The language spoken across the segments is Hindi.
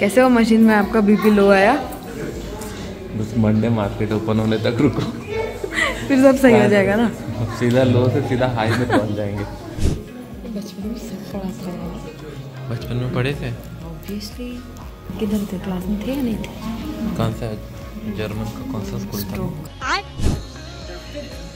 कैसे हो मशीन में आपका बीपी लो आया? बस मंडे मार्केट ओपन होने तक रुको। फिर सब सही हो जाएगा ना? सीधा लो से सीधा हाई में पहुँच जाएँगे। बचपन में सब पढ़ा था। बचपन में पढ़े थे? ऑब्वियसली किधर थे? क्लास में थे या नहीं थे? कौन सा? जर्मन का कौन सा स्कूल था?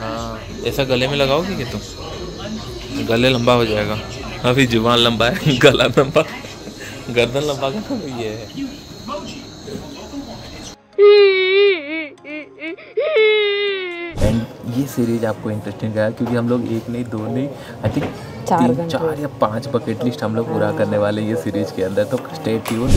हाँ ऐसा गले में लगाओगे कि तुम? गले लंबा हो जाएगा। अभी ज़ुबान लंबा है गला लंबा। गर्दन लंबा का तो ये है। एंड ये सीरीज़ आपको इंटरेस्टिंग रहा क्योंकि हम लोग एक नहीं दो नहीं आई थिंक चार तीन चार या पाँच बकेट लिस्ट हम लोग पूरा करने वाले ये सीरीज़ के अंदर तो stay tune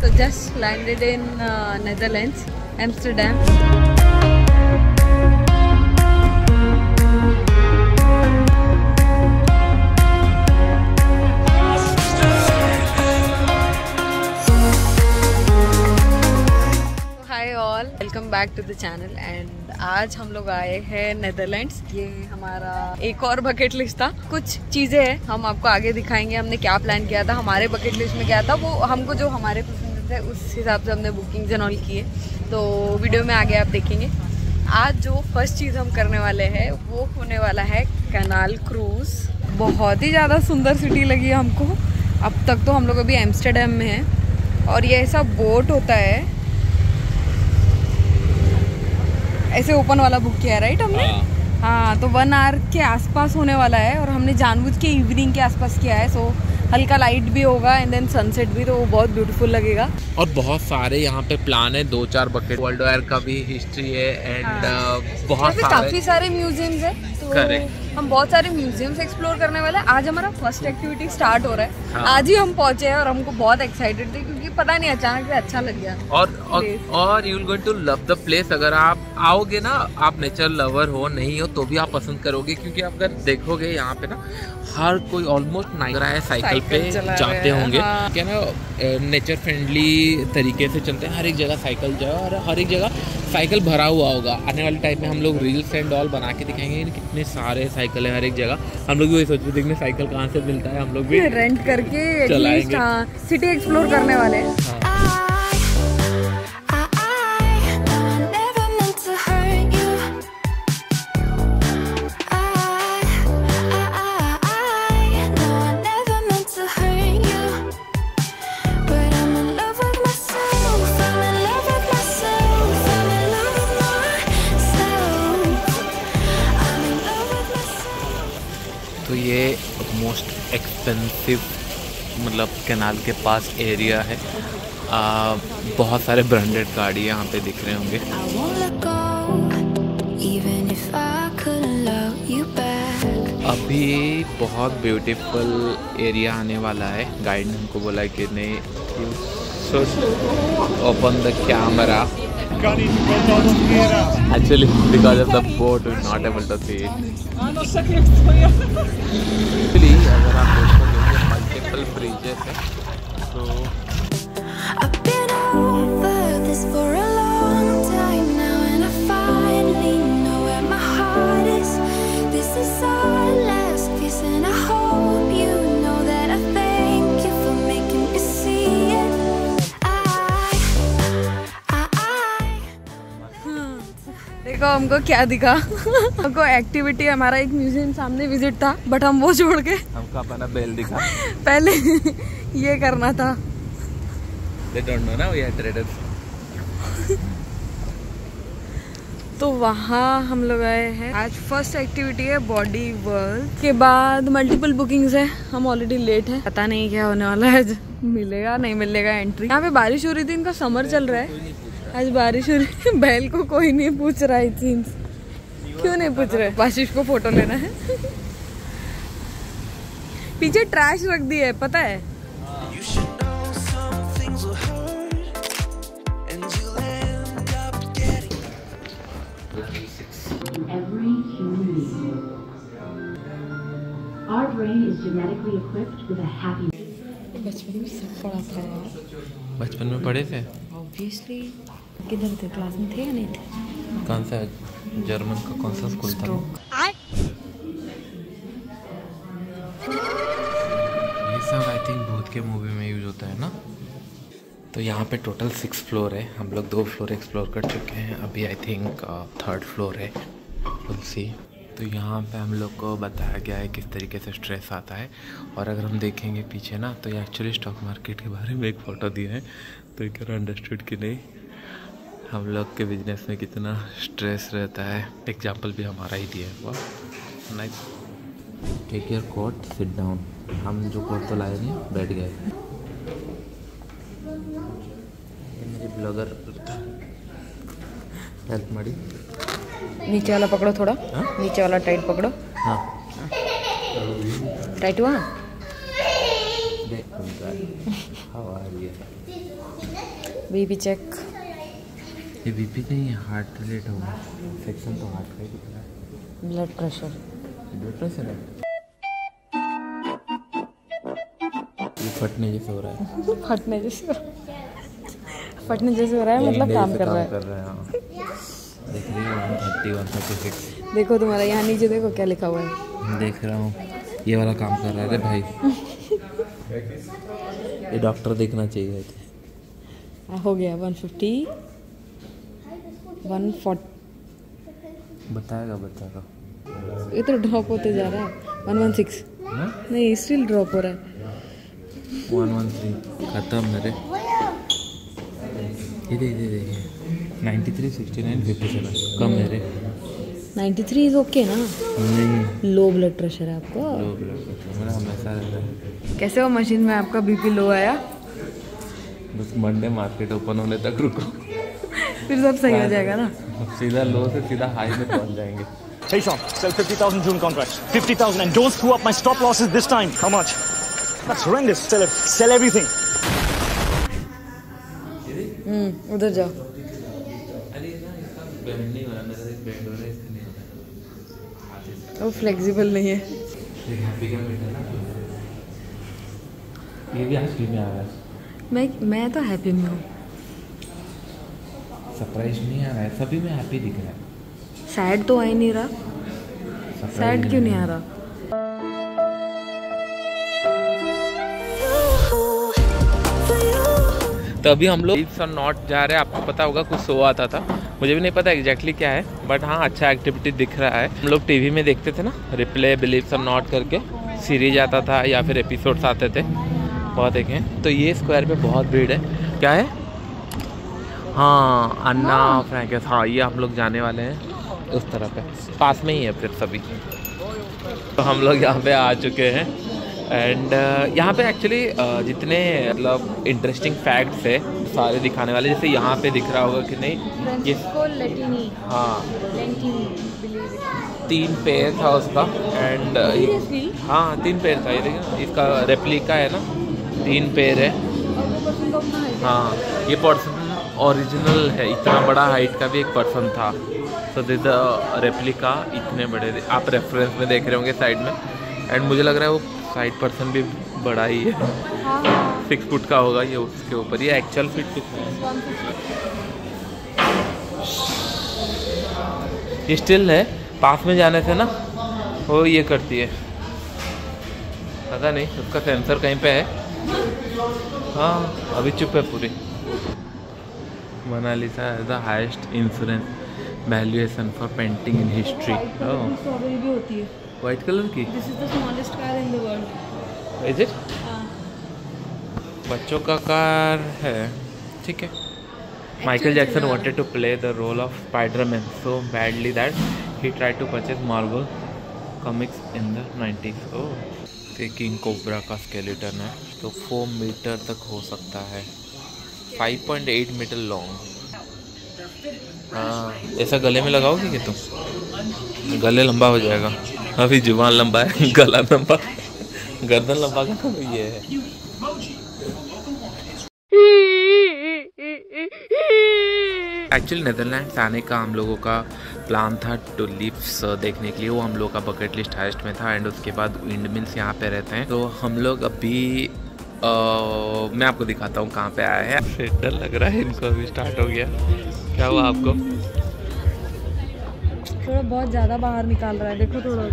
So just landed in uh, Netherlands, Amsterdam. Back to the channel and आज हम लोग आए हैं नेदरलैंड्स ये हमारा एक और बकेट लिस्ट था। कुछ चीज़ें हैं, हम आपको आगे दिखाएँगे, हमने क्या प्लान किया था, हमारे बकेट लिस्ट में क्या था, वो हमको जो हमारे पसंद थे उस हिसाब से हमने बुकिंग एंड ऑल किए। तो वीडियो में आगे आप देखेंगे। आज जो फ़र्स्ट चीज़ हम करने वाले हैं, वो होने वाला है कैनाल क्रूज बहुत ही ज़्यादा सुंदर सिटी लगी हमको। अब तक तो हम लोग अभी एम्स्टरडेम में हैं। और ये ऐसा बोट होता है ऐसे ओपन वाला बुक किया राइट हमने हाँ तो वन आवर के आसपास होने वाला है और हमने जानबूझ के इवनिंग के आसपास किया है सो हल्का लाइट भी होगा एंड देन सनसेट भी तो वो बहुत ब्यूटीफुल लगेगा और बहुत सारे यहाँ पे प्लान है दो चार बकेट वर्ल्ड वायर का भी हिस्ट्री है एंड हाँ। बहुत सारे काफ़ी सारे म्यूज़ियम है तो Correct. हम बहुत सारे म्यूजियम्स एक्सप्लोर करने वाले हैं। आज हमारा फ़र्स्ट एक्टिविटी स्टार्ट हो रहा है। हाँ। आज ही हम पहुँचे हैं और हमको बहुत एक्साइटेड थे क्योंकि पता नहीं अचानक से अच्छा लग गया। और और, और you going to love the place अगर आप आओगे ना आप नेचर लवर हो नहीं हो तो भी आप पसंद करोगे क्योंकि आप अगर देखोगे यहाँ पे ना हर कोई ऑलमोस्ट नाइगरा है साइकिल पे जाते होंगे। हाँ। क्या ना नेचर फ्रेंडली तरीके से चलते हैं हर एक जगह साइकिल जो है और हर एक जगह साइकिल भरा हुआ होगा। आने वाले टाइम में हम लोग रील्स एंड ऑल बना के दिखाएँगे कितने सारे साइकिल है हर एक जगह हम लोग भी वही सोच रहे थे साइकिल कहाँ से मिलता है हम लोग भी रेंट करके। हाँ सिटी एक्सप्लोर करने वाले हैं हाँ। तो ये मोस्ट एक्सपेंसिव मतलब कैनाल के पास एरिया है। आ, बहुत सारे ब्रांडेड गाड़ी यहाँ पे दिख रहे होंगे. अभी बहुत ब्यूटीफुल एरिया आने वाला है। गाइड ने हमको बोला कि नहीं should open the camera actually because of the boat we not able to see it अगर आप देखोगे मल्टीपल ब्रिजेस है तो देखो हमको क्या दिखा। हमको एक्टिविटी हमारा एक म्यूज़ियम सामने विज़िट था बट हम वो छोड़ के हमको अपना बेल दिखा। पहले ये करना था। तो वहाँ हम लोग आए हैं। आज फ़र्स्ट एक्टिविटी है बॉडी वर्क के बाद मल्टीपल बुकिंग्स है। हम ऑलरेडी लेट है। पता नहीं क्या होने वाला है। मिलेगा नहीं मिलेगा एंट्री यहाँ पे बारिश हो रही थी इनका समर चल रहा है। आज बारिश हो रही है। बैल को कोई नहीं पूछ रहा है क्यों नहीं पूछ रहे बाशिश को फ़ोटो लेना है। पीछे ट्रैश रख दी है पता है? बचपन में पढ़े थे? ऑब्वियसली किधर थे? क्लास में थे या नहीं थे? कौन सा? जर्मन का कौन सा स्कूल था? ये सब आई थिंक भूत के मूवी में यूज़ होता है ना? तो यहाँ पे टोटल सिक्स फ्लोर है। हम लोग दो फ्लोर एक्सप्लोर कर चुके हैं। अभी आई थिंक थर्ड फ्लोर है। तुलसी तो यहाँ पे हम लोग को बताया गया है किस तरीके से स्ट्रेस आता है। और अगर हम देखेंगे पीछे ना तो ये एक्चुअली स्टॉक मार्केट के बारे में एक फ़ोटो दिया है। तो एक अंडरस्टूड कि नहीं। हम लोग के बिज़नेस में कितना स्ट्रेस रहता है। एग्ज़ाम्पल भी हमारा ही दिया है वाह। Nice take your coat sit down हम जो कोट तो लाए नहीं बैठ गए। ये मेरी ब्लॉगर हेल्प ಮಾಡಿ नीचे वाला पकड़ो थोड़ा। हाँ? नीचे वाला टाइट पकड़ो। हाँ। टाइट हुआ? देख हाउ आर बीबी चेक ये बीपी नहीं हार्ट रिलेट होगा। सेक्शन तो हार्ट का ही दिख रहा है। ब्लड प्रेशर ब्लड प्रेशर है? ये फटने जैसे हो रहा है। फटने जैसे फटने जैसे हो रहा है मतलब काम कर रहा है। कर रहा है हाँ। देख रही है थर्टी वन थर्टी सिक्स देखो तुम्हारा यहाँ नीचे देखो क्या लिखा हुआ है। देख रहा हूँ। ये वाला काम कर रहा है रे भाई। ये डॉक्टर देखना चाहिए। थे हाँ, हो गया वन फिफ्टी। वन बताएगा बताएगा। ये तो ड्रॉप होते जा रहा है। One one six. नहीं स्टिल ड्रॉप हो रहा है। One one three. खत्म मेरे। ये दे दे दे ninety three sixty nine fifty seven. कम मेरे। 93 इज़ ओके ना? नहीं। लो ब्लड प्रेशर है आपको। लो ब्लड प्रेशर मेरा हमेशा रहता है। कैसे हो मशीन में आपका बीपी लो आया? बस मंडे मार्केट ओपन होने तक रुको फिर सब सही हो जाएगा ना सीधा लो से सीधा हाई में पहुँच जाएँगे Hey Sean, sell 50,000 June contracts. 50,000 and don't screw up my stop losses this time. How much? That's horrendous. Sell it. Sell everything. हम्म उधर जाओ अरे ना इसका बैंड नहीं हो मेरा एक बैंड हो रहा है इसका नहीं हो रहा वो फ्लेक्सिबल नहीं है ये हैप्पी का बेटा ना ये भी आज में आ रहा है मैं मैं तो हैप्पी में हूँ। सरप्राइज़ नहीं आ रहा है सभी में हैप्पी दिख रहा है। सैड तो आ ही नहीं रहा। सैड क्यों नहीं आ रहा? तो अभी हम लोग लीव्स नॉट जा रहे हैं आपको पता होगा कुछ सो आता था। मुझे भी नहीं पता एग्जैक्टली क्या है बट हाँ अच्छा एक्टिविटी दिख रहा है। हम लोग टीवी में देखते थे ना रिप्ले बिलीव्स और नॉट करके सीरीज़ आता था या फिर एपिसोड्स आते थे। बहुत देखे। तो ये स्क्वायर पे बहुत भीड़ है। क्या है? हाँ अन्ना फ्रैंकस हाँ ये हम लोग जाने वाले हैं उस तरह पे। पास में ही है फिर सभी। तो हम लोग यहाँ पे आ चुके हैं। एंड यहाँ पे एक्चुअली जितने मतलब इंटरेस्टिंग फैक्ट्स है सारे दिखाने वाले। जैसे यहाँ पे दिख रहा होगा कि नहीं ये हाँ। तीन पैर था उसका। एंड हाँ तीन पैर था ये देखिए इसका रेप्लिका है ना। तीन पैर है। हाँ ये पर्सन ओरिजिनल है। इतना बड़ा हाइट का भी एक पर्सन था। सो दिस द रेप्लिका इतने बड़े। आप रेफरेंस में देख रहे होंगे साइड में। एंड मुझे लग रहा है वो साइड पर्सन भी बड़ा ही है। सिक्स फुट का होगा ये उसके ऊपर। ये एक्चुअल फिट कितना है। ये स्टिल है। पास में जाने से ना वो ये करती है। पता नहीं उसका सेंसर कहीं पे है। हाँ अभी चुप है पूरी। Mona Lisa is the highest insurance valuation for painting in history भी होती है। वाइट कलर की? This is the smallest car in the world is it बच्चों का कार है। ठीक है। Michael Jackson wanted to play the role of Spider-Man so badly that he tried to purchase Marvel in the the 90s. Oh, ये किंग कोबरा का स्केलेटन है। तो 4 मीटर तक हो सकता है। 5.8 मीटर लॉन्ग हाँ ऐसा गले में लगाओगे क्या तुम? गले लंबा हो जाएगा। अभी ज़ुबान लंबा है, गला लंबा। गर्दन लंबा का तो ये है। एक्चुअली नेदरलैंड्स आने का हम लोगों का प्लान था टुलिप्स देखने के लिए। वो हम लोग का बकेट लिस्ट हाइस्ट में था एंड उसके बाद विंड मिल्स यहाँ पे रहते हैं। तो हम लोग अभी अ, मैं आपको दिखाता हूँ कहाँ पे आए हैं। डर लग रहा है इनको अभी स्टार्ट हो गया। क्या हुआ आपको? थोड़ा बहुत ज़्यादा बाहर निकाल रहा है देखो थोड़ा।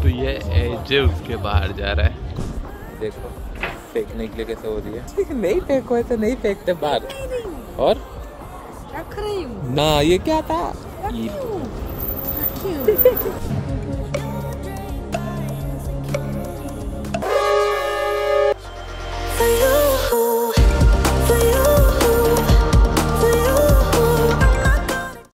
तो ये एजे उसके बाहर जा रहा है। देखो फेंकने के लिए कैसे हो रही है? नहीं फेंको ऐसे नहीं फेंकते बाहर। और? रख रही हूँ। ना ये क्या था? for you.